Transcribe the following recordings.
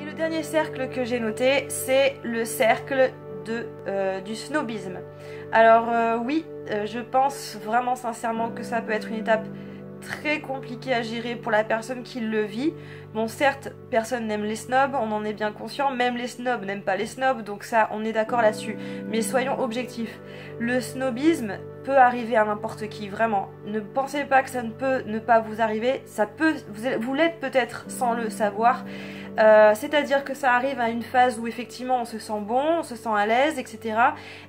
Et le dernier cercle que j'ai noté, c'est le cercle euh, du snobisme. Alors euh, oui, euh, je pense vraiment sincèrement que ça peut être une étape très compliquée à gérer pour la personne qui le vit. Bon, certes, personne n'aime les snobs, on en est bien conscient, même les snobs n'aiment pas les snobs, donc ça, on est d'accord là-dessus. Mais soyons objectifs. Le snobisme peut arriver à n'importe qui, vraiment. Ne pensez pas que ça ne peut ne pas vous arriver, ça peut, vous, l'êtes peut-être sans le savoir. Euh, c'est-à-dire que ça arrive à une phase où effectivement on se sent bon, on se sent à l'aise, etc.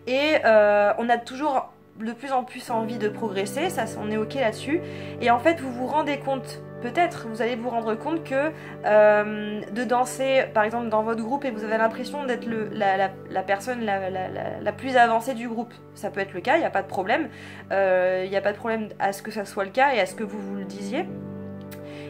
Et euh, on a toujours de plus en plus envie de progresser, ça on est ok là-dessus. Et en fait vous vous rendez compte, peut-être vous allez vous rendre compte que euh, de danser par exemple dans votre groupe et vous avez l'impression d'être la, la, personne la, plus avancée du groupe. Ça peut être le cas, il n'y a pas de problème. Il n'y a pas de problème à ce que ça soit le cas et à ce que vous vous le disiez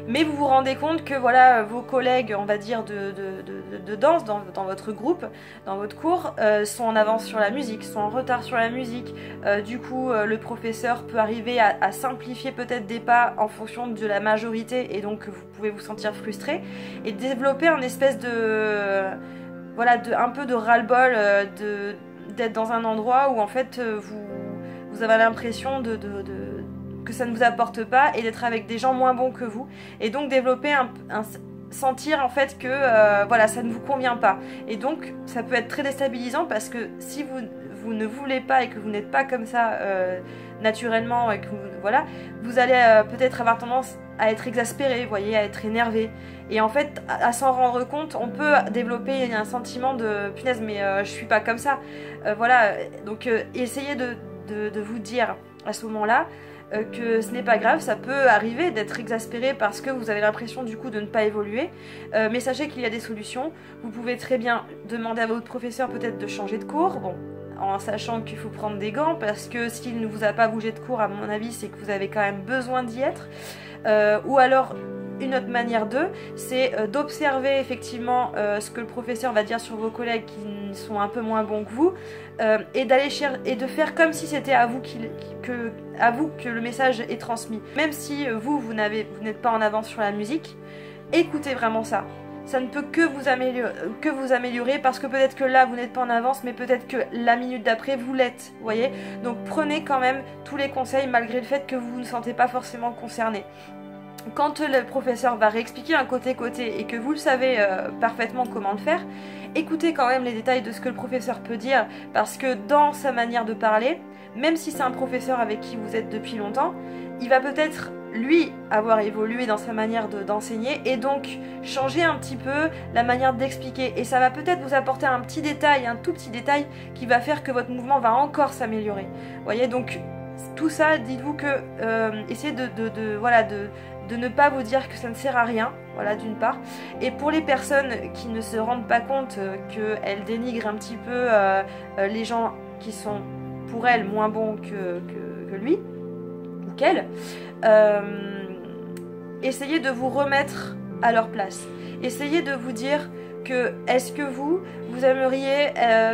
mais vous vous rendez compte que voilà vos collègues, on va dire, de, de, danse dans, votre groupe, dans votre cours, euh, sont en avance sur la musique, sont en retard sur la musique. Euh, du coup, euh, le professeur peut arriver à, simplifier peut-être des pas en fonction de la majorité et donc vous pouvez vous sentir frustré et développer un espèce de voilà, de, un peu de ras-le-bol d'être dans un endroit où en fait vous, vous avez l'impression de que ça ne vous apporte pas et d'être avec des gens moins bons que vous. Et donc développer un, sentir en fait que euh, voilà ça ne vous convient pas. Et donc ça peut être très déstabilisant parce que si vous, vous ne voulez pas et que vous n'êtes pas comme ça euh, naturellement et que vous, voilà vous allez euh, peut-être avoir tendance à être exaspéré voyez à être énervé. Et en fait à, s'en rendre compte on peut développer un sentiment de punaise mais je suis pas comme ça voilà donc essayez de, de, de vous dire à ce moment là euh, que ce n'est pas grave, ça peut arriver d'être exaspéré parce que vous avez l'impression du coup de ne pas évoluer, euh, mais sachez qu'il y a des solutions. Vous pouvez très bien demander à votre professeur peut-être de changer de cours, bon, en sachant qu'il faut prendre des gants parce que s'il ne vous a pas bougé de cours, à mon avis, c'est que vous avez quand même besoin d'y être. Euh, ou alors une autre manière de, c'est euh, d'observer effectivement euh, ce que le professeur va dire sur vos collègues qui sont un peu moins bons que vous, euh, et d'aller et de faire comme si c'était à vous que, le message est transmis. Même si vous, vous n'êtes pas en avance sur la musique, écoutez vraiment ça. Ça ne peut que vous améliorer, que vous améliorer parce que peut-être que là vous n'êtes pas en avance, mais peut-être que la minute d'après vous l'êtes. Voyez? Donc prenez quand même tous les conseils malgré le fait que vous ne vous sentez pas forcément concerné quand le professeur va réexpliquer un côté-côté et que vous le savez euh, parfaitement comment le faire, écoutez quand même les détails de ce que le professeur peut dire parce que dans sa manière de parler, même si c'est un professeur avec qui vous êtes depuis longtemps, il va peut-être lui avoir évolué dans sa manière d'enseigner et donc changer un petit peu la manière d'expliquer et ça va peut-être vous apporter un petit détail, un tout petit détail qui va faire que votre mouvement va encore s'améliorer. Voyez donc tout ça, dites-vous que euh, essayez de, de, voilà de de ne pas vous dire que ça ne sert à rien, voilà d'une part. Et pour les personnes qui ne se rendent pas compte euh, qu'elles dénigrent un petit peu euh, euh, les gens qui sont pour elles moins bons que, que, lui, ou qu'elle, essayez de vous remettre à leur place. Essayez de vous dire que est-ce que vous, vous aimeriez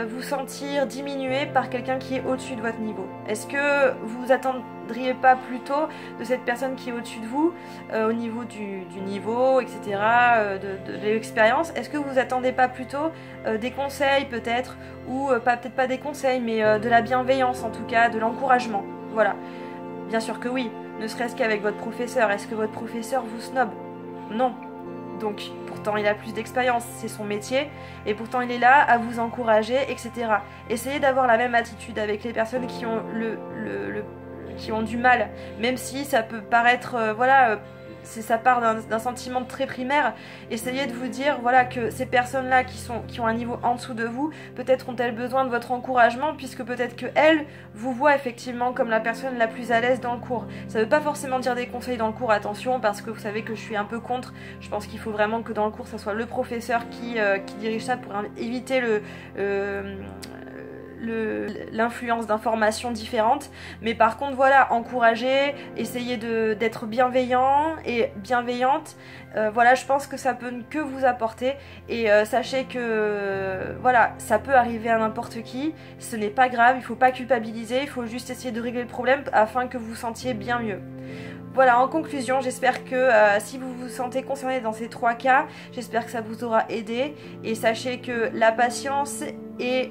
vous sentir diminué par quelqu'un qui est au-dessus de votre niveau? Est-ce que vous attendez pas plutôt de cette personne qui est au-dessus de vous, euh, au niveau du, niveau, etc., euh, de, l'expérience? Est-ce que vous attendez pas plutôt euh, des conseils peut-être, ou peut-être pas des conseils, mais de la bienveillance en tout cas, de l'encouragement? Voilà. Bien sûr que oui, ne serait-ce qu'avec votre professeur. Est-ce que votre professeur vous snob? Non. Donc, pourtant, il a plus d'expérience, c'est son métier, et pourtant, il est là à vous encourager, etc. Essayez d'avoir la même attitude avec les personnes qui ont le, qui ont du mal, même si ça peut paraître, euh, voilà, euh, ça part d'un sentiment très primaire. Essayez de vous dire, voilà, que ces personnes-là qui sont, qui ont un niveau en dessous de vous, peut-être ont-elles besoin de votre encouragement, puisque peut-être que elles vous voient effectivement comme la personne la plus à l'aise dans le cours. Ça ne veut pas forcément dire des conseils dans le cours, attention, parce que vous savez que je suis un peu contre. Je pense qu'il faut vraiment que dans le cours, ça soit le professeur qui, euh, qui dirige ça pour éviter le l'influence d'informations différentes. Mais par contre, voilà, encourager, essayer d'être bienveillant et bienveillante. Euh, voilà, je pense que ça peut que vous apporter. Et euh, sachez que, voilà, ça peut arriver à n'importe qui. Ce n'est pas grave, il faut pas culpabiliser, il faut juste essayer de régler le problème afin que vous vous sentiez bien mieux. Voilà, en conclusion, j'espère que euh, si vous vous sentez concerné dans ces trois cas, j'espère que ça vous aura aidé. Et sachez que la patience et,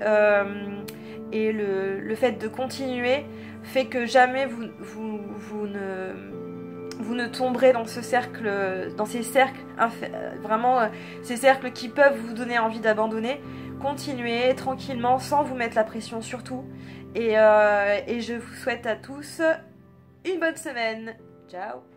et le, fait de continuer fait que jamais vous, vous, ne, vous ne tomberez dans ce cercle, dans ces cercles, vraiment euh, ces cercles qui peuvent vous donner envie d'abandonner. Continuez tranquillement sans vous mettre la pression surtout. Et, et je vous souhaite à tous une bonne semaine. Ciao